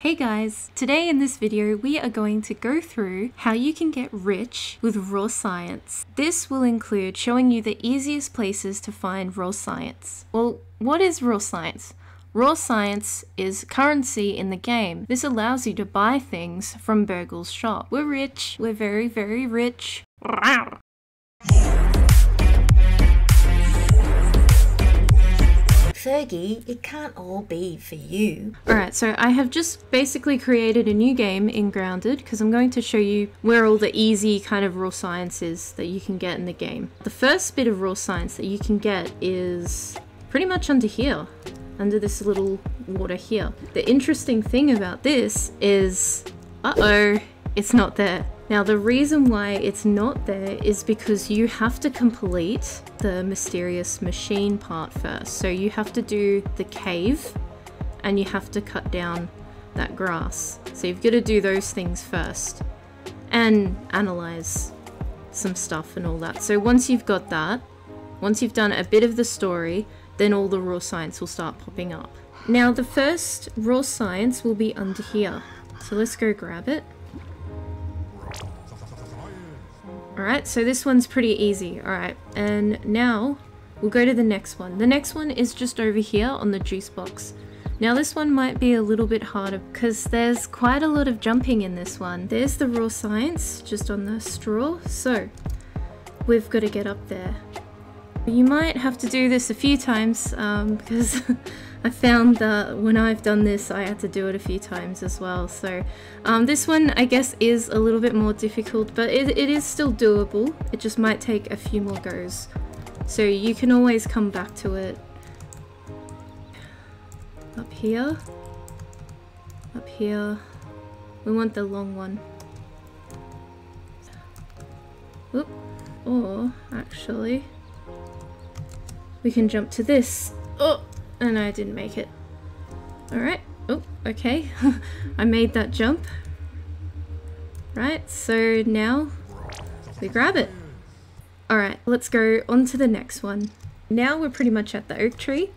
Hey guys, today in this video we are going to go through how you can get rich with raw science. This will include showing you the easiest places to find raw science. Well, what is raw science? Raw science is currency in the game. This allows you to buy things from BURG.L's shop. We're rich, we're very very rich. Fergie, it can't all be for you. Alright, so I have just basically created a new game in Grounded because I'm going to show you where all the easy kind of raw science is that you can get in the game. The first bit of raw science that you can get is pretty much under here, under this little water here. The interesting thing about this is, uh-oh, it's not there. Now the reason why it's not there is because you have to complete the mysterious machine part first. So you have to do the cave and you have to cut down that grass. So you've got to do those things first and analyze some stuff and all that. So once you've got that, once you've done a bit of the story, then all the raw science will start popping up. Now the first raw science will be under here. So let's go grab it. Alright, so this one's pretty easy. Alright, and now we'll go to the next one. The next one is just over here on the juice box. Now this one might be a little bit harder because there's quite a lot of jumping in this one. There's the raw science just on the straw. So we've got to get up there. You might have to do this a few times um, because I found that when I've done this I had to do it a few times as well. So um, this one I guess is a little bit more difficult but it, it is still doable. It just might take a few more goes. So you can always come back to it. Up here. Up here. We want the long one. Oop. or actually we can jump to this. Oh, and I didn't make it. Alright. Oh, okay. I made that jump. Right, so now we grab it. Alright, let's go on to the next one. Now we're pretty much at the oak tree.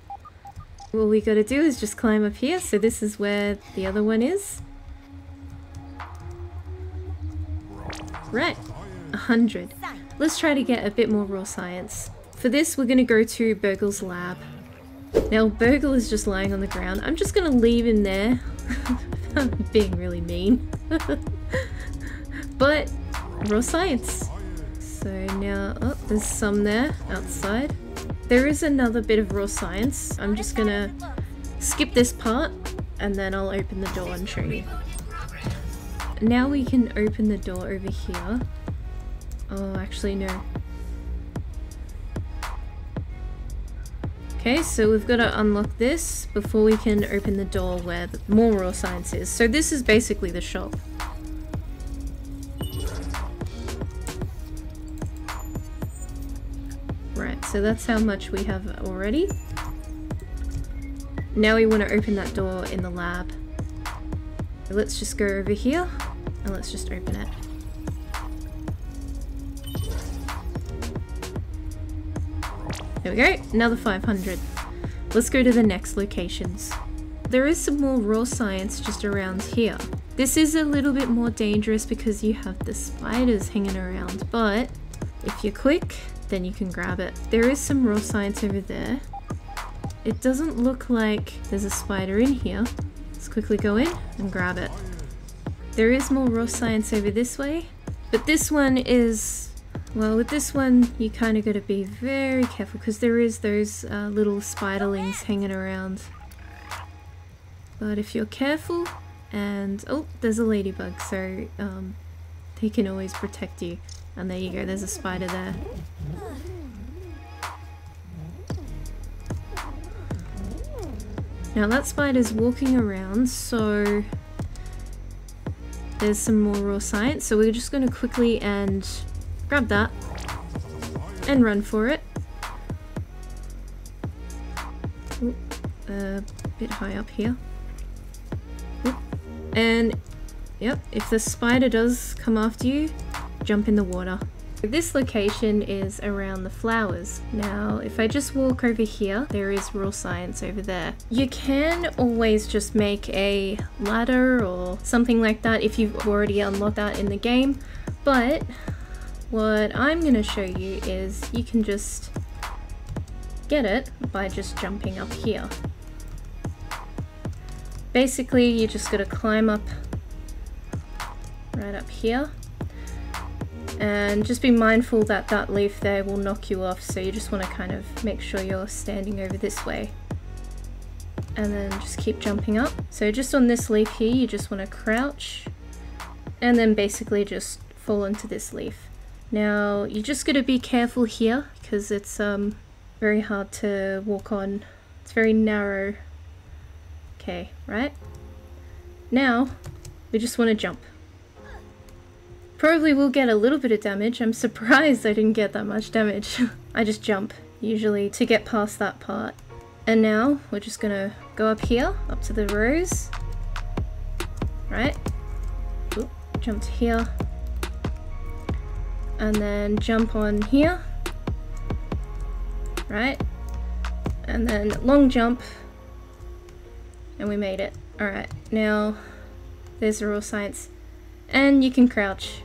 All we gotta do is just climb up here, so this is where the other one is. Right, a hundred. Let's try to get a bit more raw science. For this, we're going to go to BURG.L's lab. Now, BURG.L is just lying on the ground. I'm just to leave him there. I'm being really mean. but, raw science. So now, oh, there's some there outside. There is another bit of raw science. I'm just to skip this part and then I'll open the door and show you. Now we can open the door over here. Oh, actually no. Okay, so we've got to unlock this before we can open the door where the more raw science is. So this is basically the shop. Right, so that's how much we have already. Now we want to open that door in the lab. Let's just go over here and let's just open it. There we go, another 500. Let's go to the next locations. There is some more raw science just around here. This is a little bit more dangerous because you have the spiders hanging around, but if you're quick, then you can grab it. There is some raw science over there. It doesn't look like there's a spider in here. Let's quickly go in and grab it. There is more raw science over this way, but this one is well, with this one, you kind of got to be very careful because there is those uh, little spiderlings hanging around. But if you're careful, and oh, there's a ladybug, so um, can always protect you. And there you go, there's a spider there. Now that spider's walking around, so there's some more raw science. So we're just going to quickly and Grab that. And run for it. Ooh, a bit high up here. Ooh. And, yep, if the spider does come after you, jump in the water. This location is around the flowers. Now, if I just walk over here, there is raw science over there. You can always just make a ladder or something like that if you've already unlocked that in the game, but what I'm going to show you is you can just get it by just jumping up here. Basically, you just got to climb up right up here. And just be mindful that that leaf there will knock you off so you just want to kind of make sure you're standing over this way. And then just keep jumping up. So just on this leaf here you just want to crouch and then basically just fall into this leaf now you just got to be careful here because it's um very hard to walk on it's very narrow okay right now we just want to jump Probably will get a little bit of damage. I'm surprised I didn't get that much damage. I just jump, usually, to get past that part. And now, we're just gonna go up here, up to the rose. Right? Oop, jump to here. And then jump on here. Right? And then long jump. And we made it. Alright, now there's the raw science. And you can crouch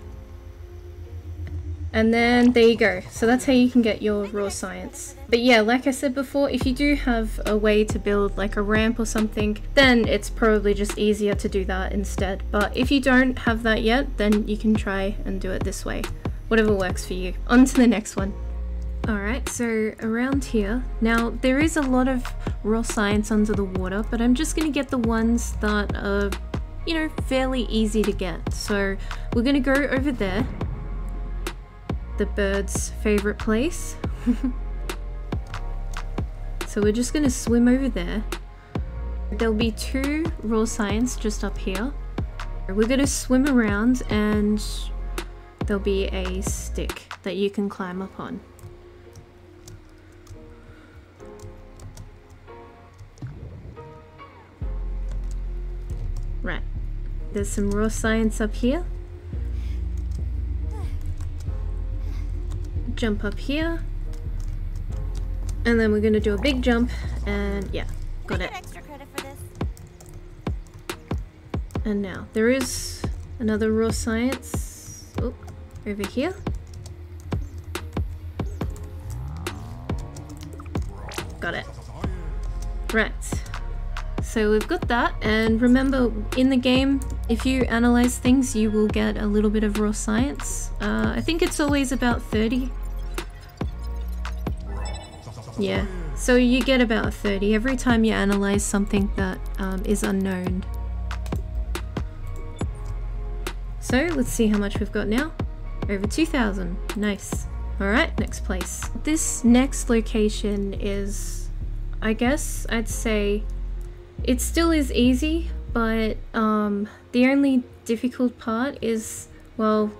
and then there you go. So that's how you can get your raw science. But yeah, like I said before, if you do have a way to build like a ramp or something, then it's probably just easier to do that instead. But if you don't have that yet, then you can try and do it this way. Whatever works for you. On to the next one. Alright, so around here, now there is a lot of raw science under the water, but I'm just going to get the ones that are, you know, fairly easy to get. So we're going to go over there the bird's favorite place. so we're just gonna swim over there. There'll be two raw science just up here. We're gonna swim around and there'll be a stick that you can climb up on. Right. There's some raw science up here. jump up here. And then we're gonna do a big jump and yeah, got it. And now, there is another raw science over here. Got it. Right. So we've got that, and remember, in the game, if you analyze things, you will get a little bit of raw science. Uh, I think it's always about 30 yeah, so you get about 30 every time you analyze something that um, is unknown. So let's see how much we've got now. Over 2,000. Nice. Alright, next place. This next location is, I guess I'd say, it still is easy, but um, the only difficult part is, well,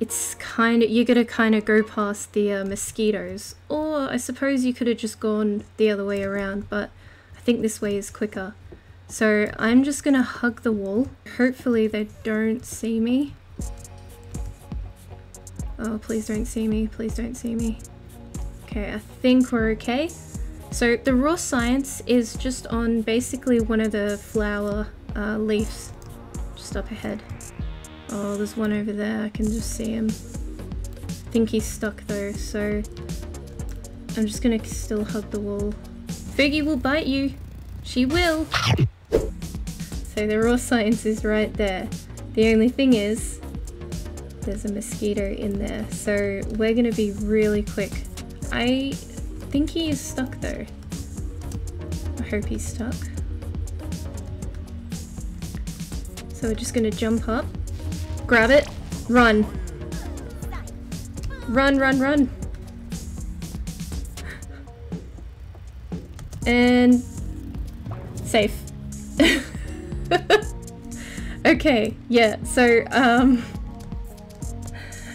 it's kind of, you're gonna kind of go past the uh, mosquitoes. Or I suppose you could have just gone the other way around, but I think this way is quicker. So I'm just gonna hug the wall. Hopefully they don't see me. Oh, please don't see me, please don't see me. Okay, I think we're okay. So the raw science is just on basically one of the flower uh, leaves, just up ahead. Oh, there's one over there. I can just see him. I think he's stuck though, so I'm just gonna still hug the wall. Fergie will bite you. She will. So the raw science is right there. The only thing is, there's a mosquito in there. So we're gonna be really quick. I think he is stuck though. I hope he's stuck. So we're just gonna jump up Grab it. Run. Run, run, run. And... Safe. okay, yeah, so, um...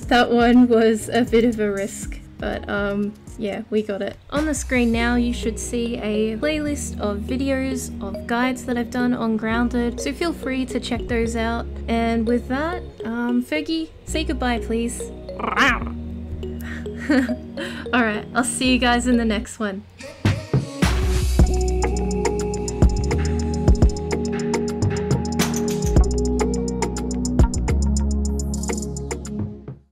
That one was a bit of a risk, but, um yeah, we got it. On the screen now, you should see a playlist of videos of guides that I've done on Grounded, so feel free to check those out. And with that, um, Fergie, say goodbye, please. Alright, I'll see you guys in the next one.